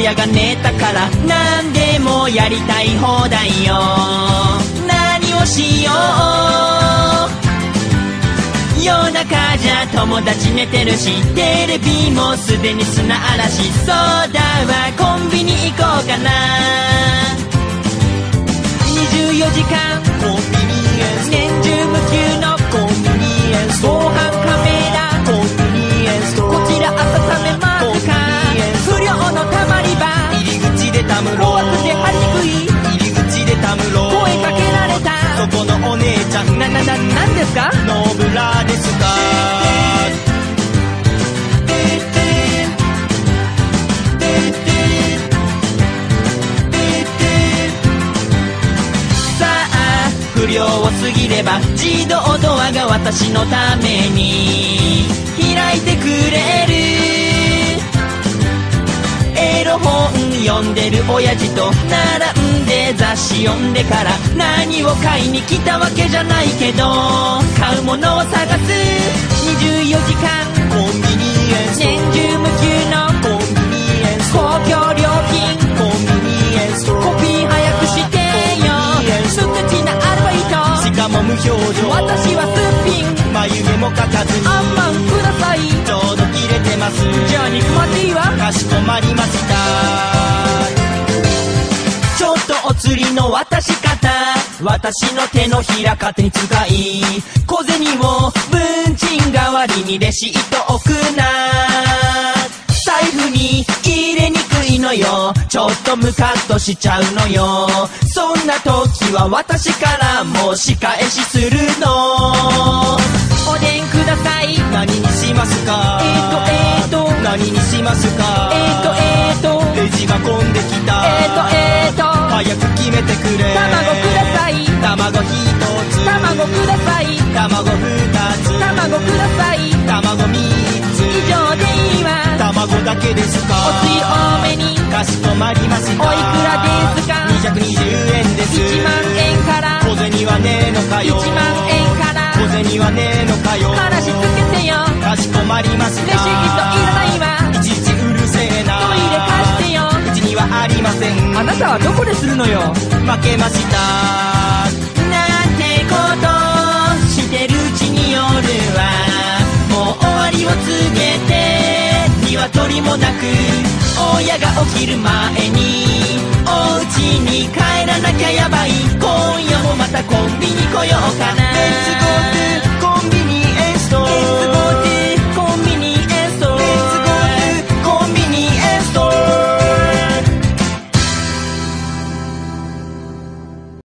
親が寝たから何でもやりたい放題よ。何をしよう。夜中じゃ友達寝てるしテレビもすでに砂嵐。そうだわ。あ不良を過ぎれば自動ドアが私のために開いてくれる。エロ本読んでる親父と並んで雑誌読んでから何を買いに来たわけじゃないけど買うものを探す。24時間まりました。ちょっとお釣りの渡し方。私の手のひら勝手に使い。小銭を文鎮代わりにレシート置くな。財布に入れにくいのよ。ちょっとムカッとしちゃうのよ。そんな時は私からも仕返しするの。おでんください。何にしますか？えーとえーと。何にしますか？卵二つ。卵ください。卵三つ。以上でいいわ。卵だけですか？おつゆ多めに。かしこまりました。おいくらですか？220円です。1万円から。小銭はねえのかよ。1万円から。小銭はねえのかよ。話つけてよ。かしこまりました。レシートいらないわ。いちいちうるせえな。トイレ貸してよ。うちにはありません。あなたはどこでするのよ。負けましたりもなく親が起きる前にお家に帰らなきゃやばい。今夜もまたコンビニ来ようかな。